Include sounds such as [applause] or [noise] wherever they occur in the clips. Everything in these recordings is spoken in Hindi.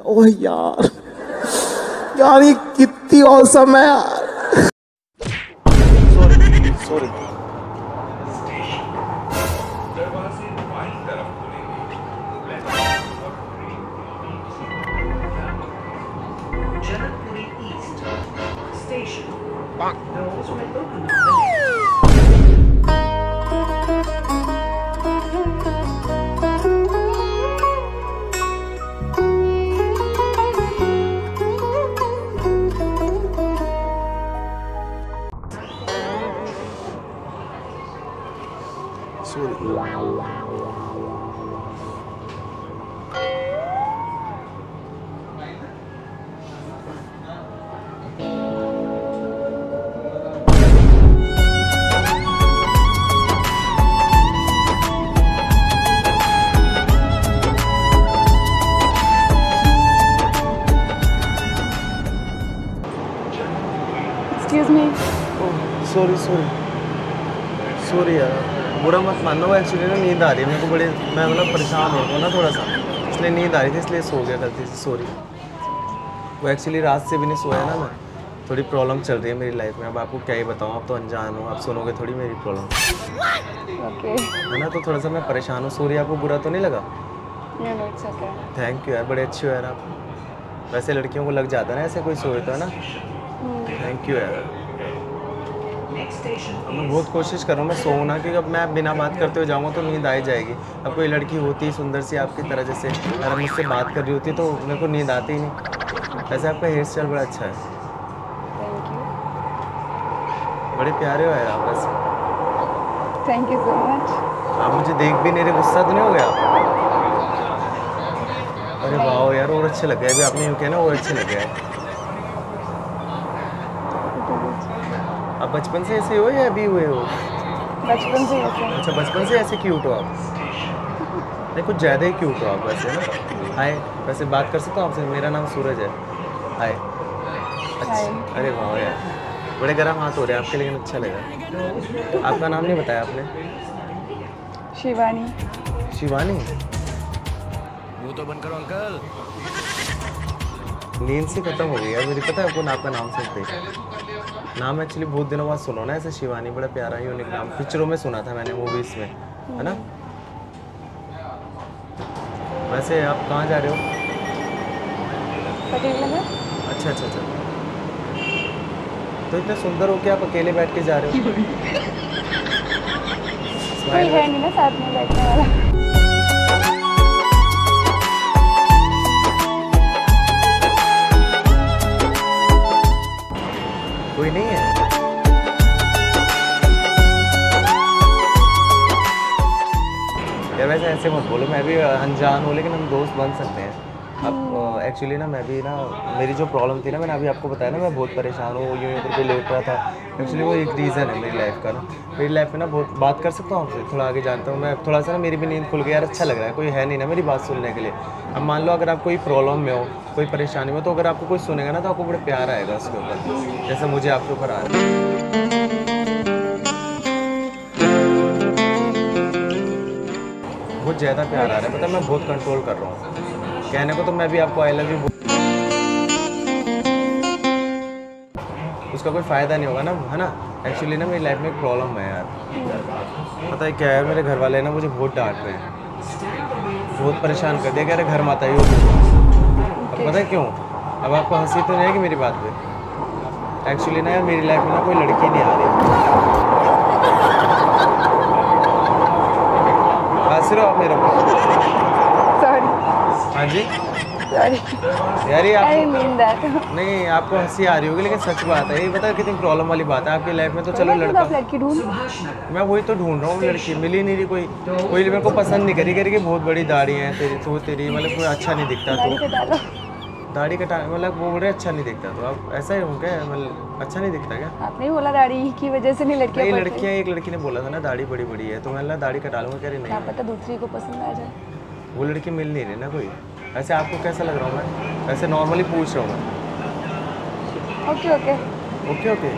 ओह यार यार ये कितनी औसम है यार sorry sorry Janakpuri East Station. Doors will open Excuse me. Oh, sorry, sorry. Sorry, yeah. बुरा मत मानना वो एक्चुअली ना नींद आ रही है। मेरे को बड़े मैं मतलब परेशान हो गया ना थोड़ा सा। इसलिए नींद आ रही थी इसलिए सो गया गलती से सॉरी वो एक्चुअली रात से भी नहीं सोया ना मैं। थोड़ी प्रॉब्लम चल रही है मेरी लाइफ में। अब आपको क्या ही बताऊँ आप तो अनजान हो आप सुनोगे थोड़ी मेरी प्रॉब्लम है ना? तो थोड़ा सा मैं परेशान हूँ। सॉरी आपको बुरा तो नहीं लगा? थैंक यू यार बड़े अच्छे हो यार आप। वैसे लड़कियों को लग जाता है ना ऐसे कोई सोए तो है ना? थैंक यू यार। मैं बहुत कोशिश कर रहा हूँ मैं सोऊं ना क्योंकि अब मैं बिना बात करते हुए जाऊँगा तो नींद आ ही जाएगी। अब कोई लड़की होती है सुंदर सी आपकी तरह जैसे अगर मुझसे बात कर रही होती तो मेरे को नींद आती ही नहीं। वैसे आपका हेयर स्टाइल बड़ा अच्छा है। बड़े प्यारे हो यार आप वैसे। थैंक यू सो मच आप मुझे देख भी नहीं रहे गुस्सा तो नहीं हो गया? अरे वाह यार और अच्छे लग गए। अभी आपने यूँ किया ना और अच्छे लग गए। आप बचपन से ऐसे हो या अभी हुए हो? बचपन से ऐसे। अच्छा बचपन से ऐसे क्यूट हो आप? नहीं कुछ ज़्यादा ही क्यूट हो आप वैसे ना? हाय वैसे बात कर सकता हूँ आपसे? मेरा नाम सूरज है। हाय। अच्छा अरे वाह यार। बड़े गर्म हाथ हो रहे हैं आपके लेकिन अच्छा लगा। आपका नाम नहीं बताया आपने? शिवानी। शिवानी? मुँह तो बंद करो अंकल। नींद से खत्म हो गई यार मेरी पता है आपको आपका नाम सुनते ही। नाम एक्चुअली बहुत दिनों बाद सुनो ना ऐसे शिवानी बड़ा प्यारा यूनिक नाम। पिक्चरों में सुना था मैंने मूवीज़ में है ना? वैसे आप कहाँ जा रहे हो? पटेल नगर। अच्छा अच्छा अच्छा। तो इतने सुंदर हो के आप अकेले बैठ के जा रहे हो? [laughs] कोई है नहीं ना साथ में बैठने वाला। कोई नहीं है। वैसे ऐसे मत बोलो, मैं भी अनजान हूँ, लेकिन हम दोस्त बन सकते हैं। अब एक्चुअली ना मैं भी ना, मेरी जो प्रॉब्लम थी ना, मैंने अभी आपको बताया ना, मैं बहुत परेशान हूँ यूँ यूँ करके लेट रहा था। एक्चुअली वो एक रीज़न है मेरी लाइफ का ना। मेरी लाइफ में ना बहुत, बात कर सकता हूँ आपसे, थोड़ा आगे जानता हूँ मैं। थोड़ा सा ना मेरी भी नींद खुल गई, यार अच्छा लग रहा है, कोई है नहीं ना मेरी बात सुनने के लिए। अब मान लो अगर आप कोई प्रॉब्लम में हो, कोई परेशानी में तो अगर आपको कोई सुनेगा ना तो आपको बड़े प्यार आएगा उसके ऊपर। जैसे मुझे आपके ऊपर आ रहा है। बहुत ज़्यादा प्यार आ रहा है है मैं बहुत कंट्रोल कर रहा हूँ। कहने को तो मैं भी आपको आई लव यू उसका कोई फ़ायदा नहीं होगा ना, है ना? एक्चुअली ना मेरी लाइफ में एक प्रॉब्लम है यार। पता है क्या है? मेरे घर वाले ना मुझे बहुत डांट रहे हैं। बहुत परेशान कर दिया। कह रहे, घर मत आइयो अब पता है क्यों? अब आपको हँसी तो नहीं आएगी मेरी बात पे? एक्चुअली ना यार, मेरी लाइफ में ना कोई लड़की नहीं आ रही हो आप मेरे को? हाँ जी। सॉरी यार ये आई आप मीन दैट नहीं आपको हँसी आ रही होगी लेकिन सच बात है। ये पता कितनी प्रॉब्लम वाली बात है आपकी लाइफ में तो चलो लड़का। लड़की ढूंढ मैं वही तो ढूंढ रहा हूँ लड़की। मिल नहीं रही कोई। कोई मेरे को पसंद नहीं करी करी कि बहुत बड़ी दाढ़ी है तेरी तो तेरी मतलब कोई अच्छा नहीं दिखता तो। दाढ़ी कटा मतलब वो बड़े अच्छा नहीं दिखता तो। आप ऐसा ही हो क्या मतलब अच्छा नहीं दिखता क्या? आपने ही बोला दाढ़ी की वजह से नहीं नहीं लड़कियाँ एक लड़की ने बोला था ना दाढ़ी बड़ी बड़ी है तो मैं दाढ़ी कटा लूँगा कह रही नहीं। पता दूसरी को पसंद आ जाए। वो लड़की मिल नहीं रही ना कोई। वैसे आपको कैसा लग रहा हूँ मैं? वैसे नॉर्मली पूछ रहा हूँ मैं। Okay okay okay okay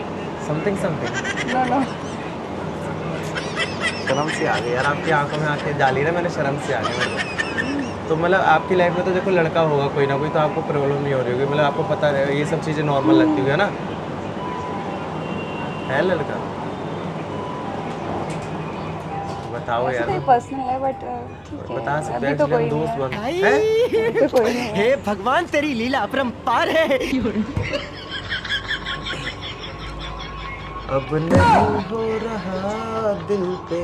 something something no no शर्म से आ गई यार आपकी आँखों में आँखें डाली ना मैंने शर्म से आ गई मेरे तो मतलब आपकी लाइफ में तो देखो लड़का होगा कोई ना कोई तो आपको प्रॉब्लम नहीं हो रही होगी। मतलब आपको पता है ये सब चीज़ें नॉर्मल लगती होगी है ना? है लड़का? बताओ यार। तो पर्सनल है बट ठीक है। बता सकते हैं तो कोई हम दोस्त बन हैं? तो कोई नहीं हे। भगवान तेरी लीला अपरंपार है। अब नहीं हो रहा दिल पे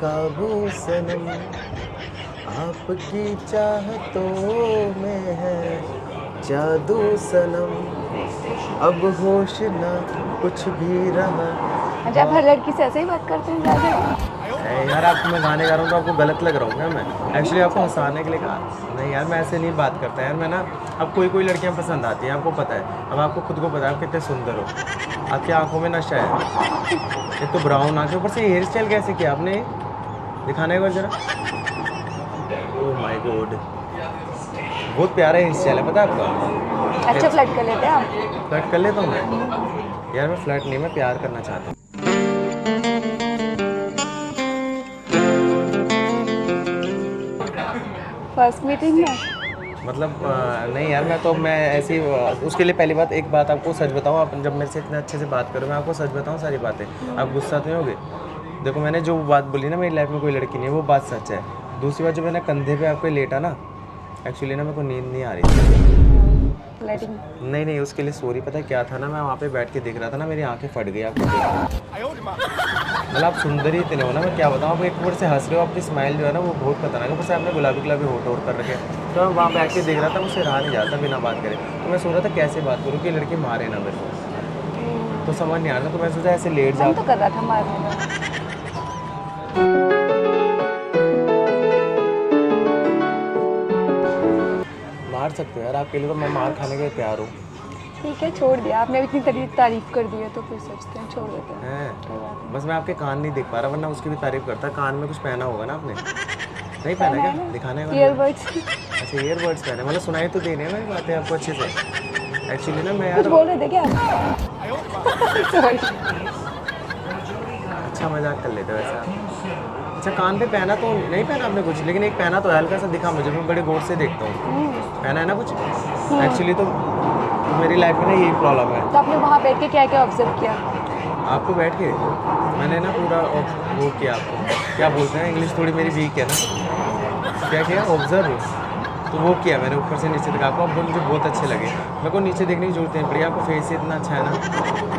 काबू सनम। आपकी चाहतों में है जादू सनम। अब होश ना कुछ भी रहा। अच्छा हर लड़की से ऐसे ही बात करते हैं ए, यार आपको मैं गाने गा रहा हूँ तो आपको गलत लग रहा हूँ क्या मैं? एक्चुअली आपको हंसाने के लिए कहा। नहीं यार मैं ऐसे नहीं बात करता यार मैं ना अब कोई कोई लड़कियाँ पसंद आती हैं आपको पता है। अब आपको खुद को पता है आप कितने सुंदर हो। आपकी आँखों में नशा है। एक तो ब्राउन आँखें ऊपर से हेयर स्टाइल कैसे किया आपने? दिखाने को जरा। ओह माय गॉड बहुत प्यारा हेयर स्टाइल है पता है आपका? अच्छा फ्लर्ट कर लेते हैं आप? फ्लर्ट कर लेता हूँ मैं। यार मैं फ्लर्ट नहीं मैं प्यार करना चाहता हूँ। फ़र्स्ट मीटिंग में? मतलब आ, नहीं यार मैं तो मैं ऐसी उसके लिए पहली बात एक बात आपको सच बताऊँ आप जब मेरे से इतने अच्छे से बात करो मैं आपको सच बताऊँ सारी बातें। आप गुस्सा तो नहीं होगे? देखो मैंने जो बात बोली ना मेरी लाइफ में कोई लड़की नहीं है वो बात सच है। दूसरी बात जो मैंने कंधे पे आपके लेटा ना एक्चुअली ना मेरे को नींद नहीं आ रही। थी नहीं नहीं उसके लिए सॉरी पता है क्या था ना मैं वहाँ पे बैठ के देख रहा था ना मेरी आँखें फट गई आपको मतलब आप सुंदर ही इतने हो ना मैं क्या बताऊँ आप एक ऊपर से हंस रहे हो आपकी स्माइल जो है ना वो बहुत खतरनाक है ऊपर से आपने गुलाबी गुलाबी होट होट कर रखे तो मैं वहाँ बैठ के देख रहा था मुझसे रहा नहीं जाता बिना बात करे। तो मैं सोच रहा था कैसे बात करूँ कि लड़की मारे ना मेरे को। तो समझ नहीं आ रहा तो मैं सोचा ऐसे लेट जा मन तो कर रहा था मारने मार सकते हो यार आपके लिए तो मैं मार खाने के लिए तैयार हूँ। ठीक है छोड़ दिया। आपने अभी इतनी तारीफ़ तारीफ़ कर दी है तो फिर सोचते हैं छोड़ देते हैं। हैं। बस मैं आपके कान नहीं देख पा रहा वरना उसकी भी तारीफ़ करता। कान में कुछ पहना होगा ना आपने? नहीं पहना क्या? दिखाने ईयरबड्स अच्छा ईयरबड्स पहने मतलब सुनाई तो देने मेरी बातें आपको अच्छे से। एक्चुअली ना मैं यार बोल रहे थे क्या? [laughs] [laughs] अच्छा मज़ाक कर लेते हो वैसे। अच्छा कान पे पहना तो नहीं पहना आपने कुछ? लेकिन एक पहना तो है, हल्का सा दिखा मुझे मैं बड़े गौर से देखता हूँ। पहना है ना कुछ? एक्चुअली तो, तो मेरी लाइफ में ना यही प्रॉब्लम है। तो आपने वहाँ बैठ के क्या क्या ऑब्ज़र्व किया? आपको बैठ के? मैंने ना पूरा वो किया आपको। क्या बोलते हैं? इंग्लिश थोड़ी मेरी वीक है ना। क्या किया? ऑब्ज़र्व तो वो किया मैंने ऊपर से नीचे तक। आपको अब मुझे बहुत अच्छे लगे। मेरे को नीचे देखने की ज़रूरत नहीं पड़ी। आपको फेस इतना अच्छा है ना।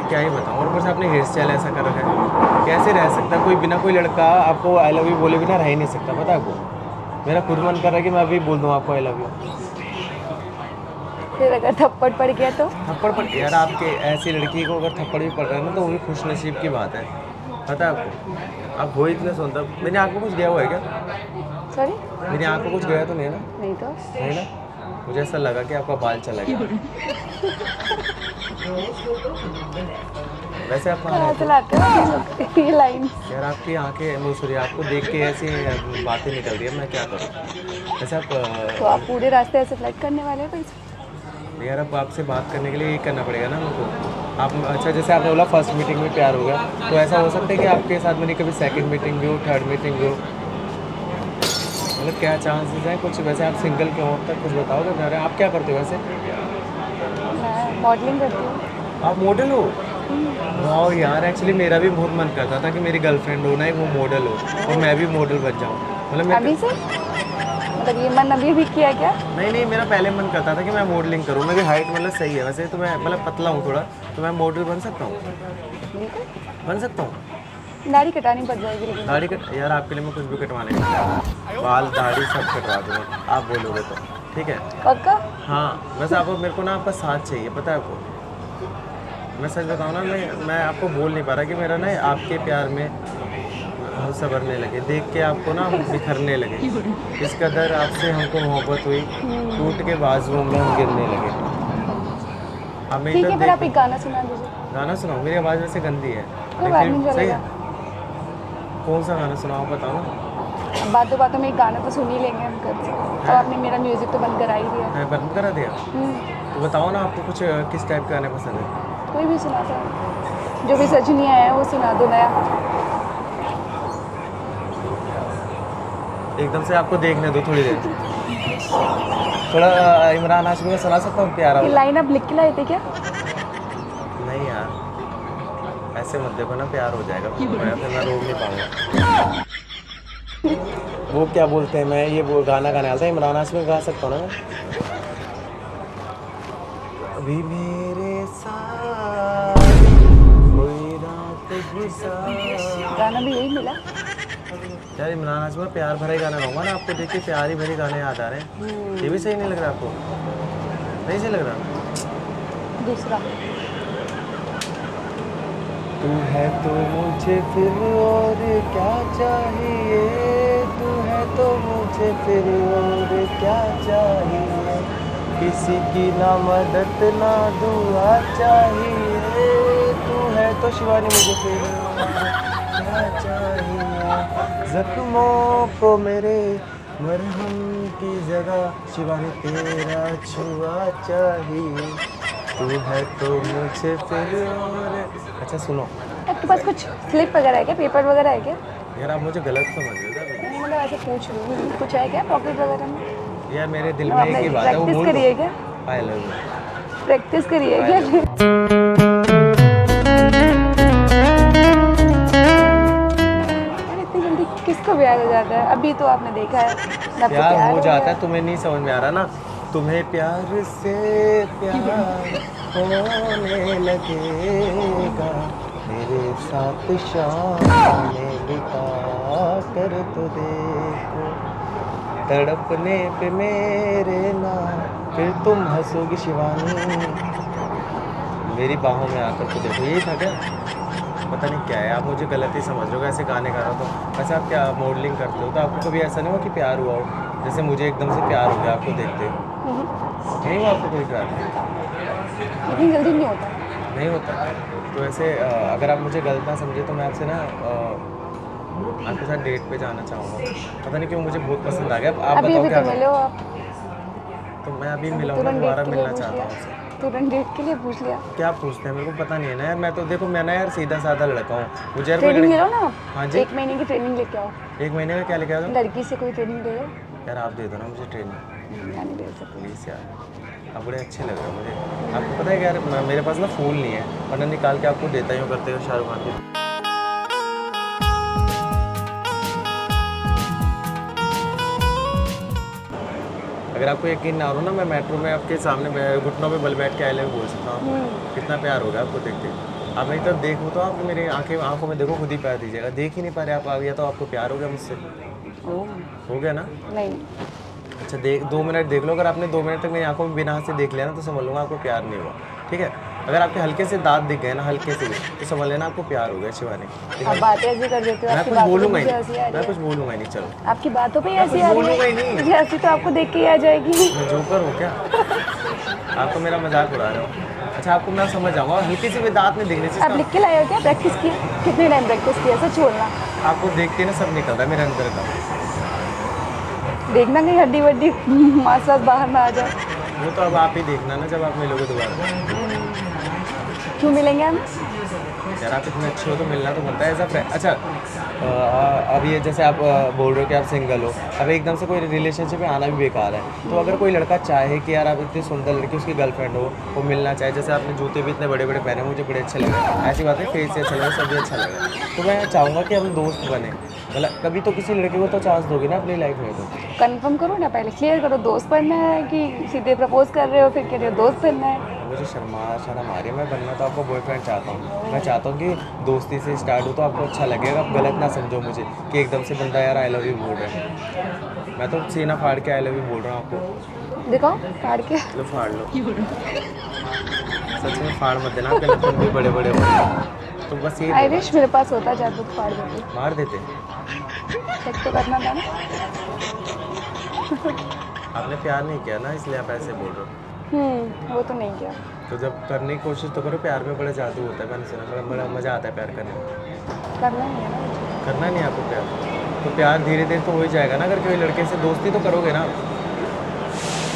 क्या ही बताऊँ। और ऊपर से आपने हेयर स्टाइल ऐसा कर रखा है। कैसे रह सकता? कोई बिना कोई लड़का आपको आई लव यू बोले बिना रह ही नहीं सकता पता है आपको? मेरा खुद मन कर रहा है कि मैं अभी बोल दूँ आपको आई लव यू फिर अगर थप्पड़ पड़ गया तो? थप्पड़ पड़ यार आपके ऐसी लड़की को अगर थप्पड़ भी पड़ रहा है ना तो वो भी खुश नसीब की बात है। पता है आपको? आप हो इतने सुंदर। मेरी आँख में कुछ गया हुआ है क्या? सॉरी मेरी आँख में कुछ गया तो नहीं ना? नहीं तो। नहीं ना? मुझे ऐसा लगा कि आपका बाल चला गया। [laughs] वैसे आप कहाँ कहाँ रहते हो? ये लाइन। यार आपकी आँखें सॉरी आपको देख के ऐसी बातें निकल रही है मैं क्या करूँ? वैसे आप तो आप पूरे रास्ते ऐसे फ्लर्ट करने वाले हो भाई यार अब आपसे बात करने के लिए ये करना पड़ेगा ना हमको आप अच्छा जैसे आपने बोला फ़र्स्ट मीटिंग में प्यार हो गया तो ऐसा हो सकता है कि आपके साथ मेरी कभी सेकंड मीटिंग भी हो थर्ड मीटिंग भी हो? मतलब क्या चांसेस हैं कुछ? वैसे आप सिंगल क्यों हो? अब तक कुछ बताओगे आप क्या करते हो वैसे? मॉडलिंग करती हूँ। आप मॉडल हो? वाह यार एक्चुअली मेरा भी बहुत मन करता था कि मेरी गर्लफ्रेंड हो ना एक वो मॉडल हो और मैं भी मॉडल बन जाऊँ। मतलब अभी से? मतलब ये मन अभी भी किया क्या? नहीं नहीं मेरा पहले मन करता था कि मैं मॉडलिंग करूँ। मेरी हाइट मतलब सही है। वैसे तो मैं मतलब पतला हूँ थोड़ा तो मैं मॉडल बन सकता हूँ। बन सकता हूँ। दाढ़ी कटानी पड़ जाएगी दाढ़ी कट यार आपके लिए मैं कुछ भी कटवाने बाल दाढ़ी सब कटवा दूँगा। आप बोलोगे तो। ठीक है? पक्का? हाँ बस आपको मेरे को ना आपका साथ चाहिए पता है आपको? मैं सच बताऊँ ना मैं मैं आपको बोल नहीं पा रहा कि मेरा ना आपके प्यार में हम संवरने लगे। देख के आपको ना हम बिखरने लगे। इस कदर आपसे हमको मोहब्बत हुई। टूट के बाजुओं में हम गिरने लगे। अब मैं ठीक है फिर आप एक गाना सुना दीजिए। गाना सुनाओ मेरी आवाज़ वैसे गंदी है। लेकिन सही है। कौन सा गाना सुनाओ बताओ ना। बातों बातों में एक गाना तो सुन ही लेंगे हम कल तो आपने मेरा म्यूज़िक तो बंद करा ही दिया। मैं बंद करा दिया? हम्म, तो बताओ ना आपको कुछ किस टाइप के गाने पसंद है? कोई भी सुना था जो भी सच नहीं आया है वो सुना दो नया। एकदम से आपको देखने दो थोड़ी देर। थोड़ा इमरान हाशमी का सुना सकता हूँ प्यारा ये लाइन आप लिख के लाए थे क्या? नहीं यार। ऐसे मत देखो ना प्यार हो जाएगा। मैं फिर मैं रोक नहीं पाऊँगा। वो क्या बोलते हैं मैं ये वो गाना गाने आता है इमरान हाशमी गा सकता हूँ ना अभी मेरे साथ कोई रात गाना भी यही मिला। यार इमरान हाशमी प्यार भरा गाना गाऊँगा ना आपको देख के प्यार ही भरे गाने याद आ रहे हैं। ये भी सही नहीं लग रहा आपको? नहीं सही लग रहा? दूसरा। तू है तो मुझे फिर और क्या चाहिए? तू तो मुझे फिर और क्या चाहिए? किसी की ना मदद ना दुआ चाहिए। तू है तो शिवानी मुझे फिर क्या चाहिए? जख्मों को मेरे मरहम की जगह शिवानी तेरा छुआ चाहिए। तू है तो मुझे फिर और अच्छा सुनो। आपके पास कुछ स्लिप वगैरह है क्या? पेपर वगैरह है क्या? यार आप मुझे गलत समझ रहे हो ऐसे पूछ रही हूँ। कुछ है क्या पॉकेट वगैरह में? यार मेरे दिल में एक ही बात है वो बोल करी है क्या? आई लव यू प्रैक्टिस करी है क्या? किसको प्यार हो जाता है? अभी तो आपने देखा है। ना प्यार हो जाता है तुम्हें नहीं समझ में आ रहा ना? तुम्हें प्यार से प्यार होने लगेगा। मेरे साथ शाम में बिता कर तो देखो। तड़पने पे मेरे ना फिर तुम हंसोगी शिवानी। मेरी बाहों में आकर तो देखो यही था क्या? पता नहीं क्या है आप मुझे गलत ही समझ हो ऐसे गाने गा रहा हो तो। वैसे आप क्या मॉडलिंग करते हो? तो आपको कभी ऐसा नहीं हुआ कि प्यार हुआ हो? जैसे मुझे एकदम से प्यार हो गया आपको देखते नहीं हुआ आपको कोई प्यार? इतनी जल्दी नहीं होता। नहीं होता। तो ऐसे अगर आप मुझे गलत ना समझे तो मैं आपसे ना आपके साथ डेट पे जाना चाहूँगा। पता नहीं क्यों मुझे बहुत पसंद आ गया। आप अभी बताओ क्या तो मिले हो? आप। तो मैं अभी मिला हूँ दोबारा मिलना चाहता हूँ तुरंत डेट के लिए पूछ लिया। क्या पूछते हैं? मेरे को पता नहीं है ना यार मैं तो देखो मैं ना यार सीधा साधा लड़का हूँ। मुझे यार ट्रेनिंग ले लो ना हाँ जी? एक महीने की ट्रेनिंग लेके आओ। एक महीने का क्या लेके आ जाऊँ लड़की से कोई ट्रेनिंग ले लो। यार आप दे दो ना मुझे ट्रेनिंग दे प्लीज़ यार। आप बड़े अच्छे लग रहे हो मुझे। आपको पता है यार मेरे पास ना फूल नहीं है। वरना निकाल के आपको देता ही हूँ करते हो शाहरुख खान को। अगर आपको यकीन ना हो ना मैं मेट्रो में आपके सामने घुटनों पे बल बैठ के आए बोल सकता हूँ। कितना प्यार होगा आपको देख के। आप मेरी तरफ़ देखो तो आप मेरी आँखें आँखों में देखो खुद ही प्यार दीजिएगा। देख ही नहीं पा रहे आप आ गया तो आपको प्यार हो गया मुझसे। हो गया ना? नहीं। अच्छा देख दो मिनट देख लो। अगर आपने दो मिनट तक मेरी आँखों में बिना हाथ से देख लिया ना तो समझ लूँगा आपको प्यार नहीं हुआ। ठीक है? अगर आपके हल्के से दांत दिख गए ना हल्के से तो समझ लेना आपको प्यार हो गया शिवानी। आप बातें ऐसी कर देते हो मैं कुछ बोलूँगा ही नहीं। मैं कुछ बोलूँगा ही नहीं चलो। आपकी बातों पे हँसी आ रही है। मुझे हँसी तो आपको देख के आ जाएगी। मैं जोकर हूँ क्या? आप तो मेरा मज़ाक उड़ा रहे हो। अच्छा आपको मैं समझ जाऊँगा हल्की सी भी दांत में दिखने से आप लिख के लाए हो क्या? प्रैक्टिस की कितने टाइम प्रैक्टिस किया? सच बोलना आपको देखते ना सब निकलता है मेरे अंदर का। देखना कहीं हड्डी वड्डी मांस बाहर ना आ जाए। वो तो अब आप ही देखना ना जब आप मिलोगे दोबारा। क्यों मिलेंगे हम? यार आप इतने अच्छे हो तो मिलना तो बनता है एज अच्छा अ, अब ये जैसे आप बोल रहे हो कि आप सिंगल हो। अब एकदम से कोई रिलेशनशिप में आना भी बेकार है। तो अगर कोई लड़का चाहे कि यार आप इतनी सुंदर लड़की उसकी गर्लफ्रेंड हो वो मिलना चाहे। जैसे आपने जूते भी इतने बड़े बड़े पहने मुझे बड़े अच्छे लगे। ऐसी बात है फेस से अच्छा लगे सब भी अच्छा लगे। तो मैं चाहूँगा कि हम दोस्त बने। मतलब कभी तो किसी लड़के को तो चांस दोगे ना अपनी लाइफ में तो। कन्फर्म करो ना पहले क्लियर करो दोस्त बनना है कि सीधे प्रपोज कर रहे हो फिर कह रहे हो दोस्त बनना है। मुझे शर्मा शर्म आ रही है मैं बनना तो आपको बॉयफ्रेंड चाहता हूँ। मैं चाहता हूँ कि दोस्ती से स्टार्ट हो तो आपको अच्छा लगेगा आप गलत ना समझो मुझे कि एकदम से बंदा यार आई लव यू बोल रहा है। मैं तो सीना फाड़ के आई लव यू बोल रहा हूँ आपको। दिखाओ काट के। लो फाड़ लो। सच में फाड़ मत देना आपके लखन भी बड़े बड़े तो बस ये आई विश मेरे पास होता जादू फाड़ देती। मार देते। चेक तो करना था ना। आपने प्यार नहीं किया ना इसलिए आप ऐसे बोल रहे हो। वो तो नहीं किया। तो जब करने की कोशिश तो करो प्यार में बड़ा जादू होता है मैंने सुना बड़ा मज़ा आता है प्यार करने में। करना नहीं है ना करना नहीं आपको प्यार। तो प्यार धीरे धीरे तो हो ही जाएगा ना अगर कोई लड़के से दोस्ती तो करोगे ना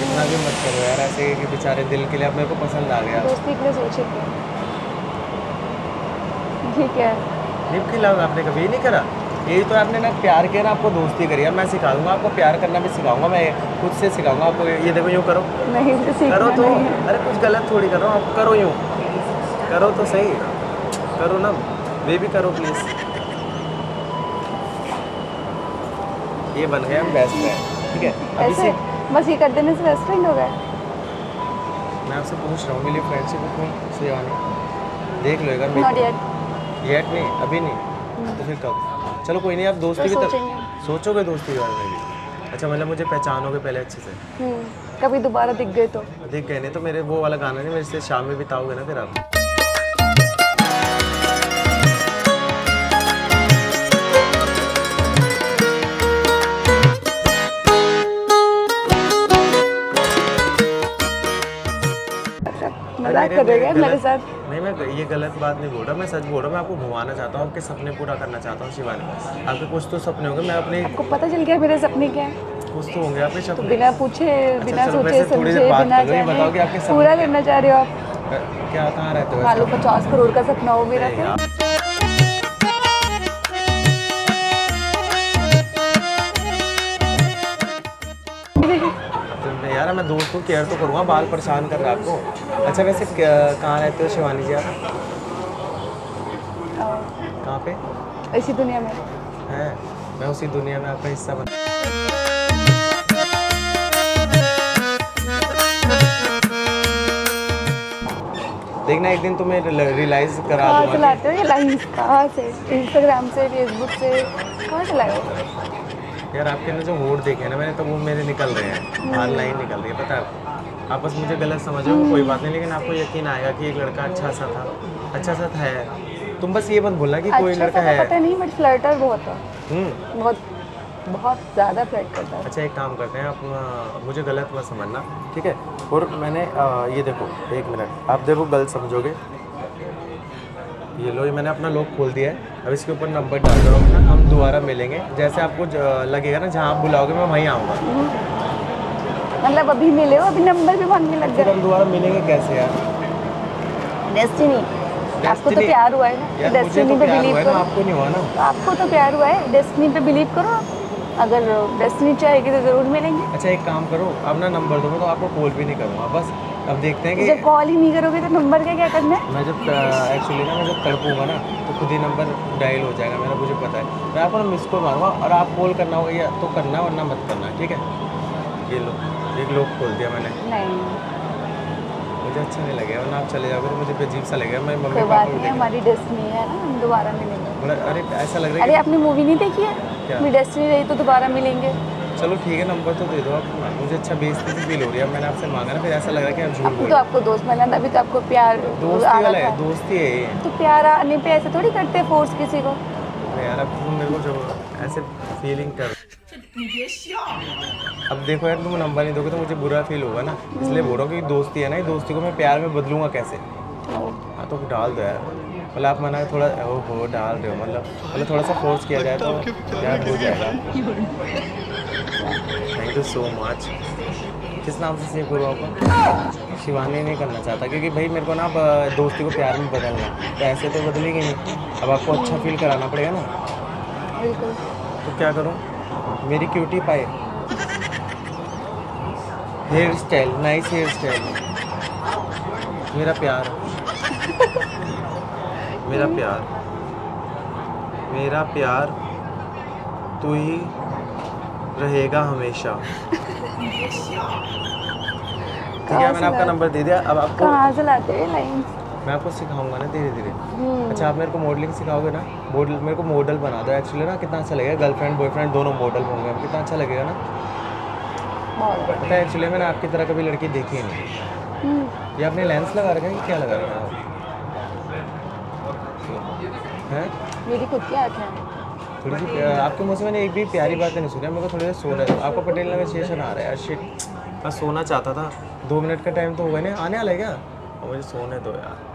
इतना भी मत करो यार ऐसे कि बेचारे दिल के लिए आप मेरे को पसंद आ गया। दोस्ती के लिए सोचेंगे ठीक है। निप खिलाओ आपने कभी नहीं करा? यही तो आपने ना प्यार किया ना आपको दोस्ती करी है मैं सिखा दूँगा आपको प्यार करना भी सिखाऊँगा मैं खुद से सिखाऊँगा आपको ये देखो यूँ करो। नहीं तो करो तो नहीं। अरे कुछ गलत थोड़ी कर रहा हूँ आप करो यूँ। करो तो सही। करो ना बेबी करो प्लीज़ ये बन गया हम बेस्ट फ्रेंड ठीक है? अभी से बस ये कर देने से बेस्ट फ्रेंड हो गए। मैं आपसे पूछ रहा हूँ मेरी फ्रेंडशिप में शिवानी देख लो नॉट येट येट नहीं अभी नहीं। तो फिर कब? चलो कोई नहीं आप दोस्ती तो की तरफ़ सोचोगे दोस्ती के बारे में भी। अच्छा मतलब मुझे पहचानोगे पहले अच्छे से। हम्म, कभी दोबारा दिख गए तो। दिख गए नहीं तो मेरे वो वाला गाना नहीं मेरे से शाम में बिताओगे ना फिर आप। मज़ाक कर रहे हो क्या? मेरे साथ? नहीं मैं ये गलत बात नहीं बोल रहा। मैं सच बोल रहा हूँ मैं आपको घुमाना चाहता हूँ आपके सपने पूरा करना चाहता हूँ शिवानी। आपके कुछ तो सपने होंगे मैं अपने आपको पता चल गया मेरे सपने क्या है? कुछ तो होंगे आपके तो सपने। बिना पूछे बिना सोचे समझे बिना जाने। पूरा करना चाह रहे हो आप? क्या कहाँ रहते हो मालूम पचास करोड़ का सपना हो मेरा यार मैं दोस्त को केयर तो करूँगा बाल परेशान कर रहा है आपको। अच्छा वैसे कहाँ रहते हो शिवानी जी आप? कहाँ पे? इसी दुनिया में। हैं मैं उसी दुनिया में आपका हिस्सा बन देखना एक दिन तुम्हें रियलाइज़ करा दूँगा चलाते हो ये लाइन्स कहाँ से? इंस्टाग्राम से फेसबुक से? कहाँ चलाए यार आपके ना जो होट देखे ना मैंने तो वो मेरे निकल रहे हैं। हाल लाइन निकल रही है पता है आप बस मुझे गलत समझो कोई बात नहीं लेकिन आपको यकीन आएगा कि एक लड़का अच्छा सा था अच्छा सा था है। तुम बस ये मत बोलना कि कोई अच्छा लड़का है। पता नहीं बट फ्लर्टर बहुत है बहुत बहुत ज़्यादा फ्लर्ट करता है अच्छा एक काम करते हैं आप मुझे गलत मत समझना ठीक है? और मैंने ये देखो एक मिनट आप देखो गलत समझोगे। ये लो ये मैंने अपना लॉक खोल दिया है। अब इसके ऊपर नंबर डाल दो अपना हम दोबारा मिलेंगे। जैसे आपको लगेगा ना जहाँ आप बुलाओगे मैं वहीं आऊँगा। मतलब अभी मिले हो? अभी नंबर भी मांगने लग गए। हम दोबारा मिलेंगे कैसे यार? डेस्टिनी आपको तो प्यार हुआ है ना? डेस्टिनी तो पे बिलीव करो। आपको नहीं हुआ ना? तो आपको तो प्यार हुआ है। डेस्टिनी पे बिलीव करो। अगर डेस्टिनी चाहेगी तो ज़रूर मिलेंगे। अच्छा एक काम करो अब ना नंबर दो मैं तो आपको कॉल भी नहीं करूँगा बस। अब देखते हैं कि जब कॉल ही नहीं करोगे तो नंबर का क्या करना है? मैं जब एक्चुअली ना मैं जब तड़पूँगा ना तो खुद ही नंबर डायल हो जाएगा मेरा मुझे पता है। मैं आपको मिस कॉल मारूँगा और आप कॉल करना होगा या तो करना वरना मत करना ठीक है? ये लो एक लोग खोल दिया मैंने। नहीं। मुझे अच्छा नहीं लगेगा वरना आप चले जाओगे तो मुझे अजीब सा लगेगा मैं मम्मी पापा को हमारी डेस्टिनी है ना हम दोबारा मिलेंगे। अरे ऐसा लग रहा है अरे आपने मूवी नहीं देखी है? मेरी डेस्टिनी रही तो दोबारा मिलेंगे। चलो ठीक है नंबर तो दे दो आप। मुझे अच्छा बेइज्जती सी फील हो रही है। मैंने आपसे मांगा ना फिर ऐसा लग रहा है कि आप झूठ अब बोल तो आपको दोस्त मिला था अभी तो आपको प्यार हो। दोस्ती आ वाला है दोस्ती है ये। तो प्यार आने पे ऐसे थोड़ी करते फोर्स किसी को। यार अब तुम मेरे को जो ऐसे फीलिंग कर अब देखो यार तुम नंबर नहीं दोगे तो मुझे बुरा फील होगा ना। इसलिए बोल रहा हूँ कि दोस्ती है ना ये दोस्ती को मैं प्यार में बदलूँगा कैसे? हाँ तो डाल दो यार। मतलब आप मना थोड़ा ओ हो डाल रहे हो मतलब। मतलब थोड़ा सा फोर्स किया जाए तो यार हो जाएगा। थैंक यू सो मच किस नाम से सेव करूँ आपको? शिवानी नहीं करना चाहता क्योंकि भाई मेरे को ना अब दोस्ती को प्यार में बदलना है। तो ऐसे तो बदलेगी नहीं। अब आपको अच्छा फील कराना पड़ेगा ना। बिल्कुल। तो क्या करूँ? मेरी cutie pie hair style nice hair style मेरा प्यार। मेरा प्यार। मेरा प्यार। तू ही रहेगा हमेशा। [laughs] ठीक है मैंने आपका नंबर दे दिया अब आपको कहाँ से लाते हैं लाइन मैं आपको सिखाऊँगा ना धीरे धीरे। अच्छा आप मेरे को मॉडलिंग सिखाओगे ना? मॉडल मेरे को मॉडल बना दो एक्चुअली ना कितना अच्छा लगेगा। गर्लफ्रेंड बॉयफ्रेंड दोनों मॉडल होंगे। कितना अच्छा लगेगा ना? पता है एक्चुअली मैंने आपकी तरह कभी लड़की देखी ही नहीं। हम्म, ये आपने लेंस लगा रखा है क्या लगा रखा है? मेरी खुद की आँखें हैं। थोड़ी सी आपके मुँह से मैंने एक भी प्यारी बात नहीं सुनी, मेरे को थोड़ी देर रहा है। आपको पटेल नगर स्टेशन आ रहा है, यार शिट मैं सोना चाहता था। दो मिनट का टाइम तो होगा ना आने वाला है क्या? मुझे सोने दो यार।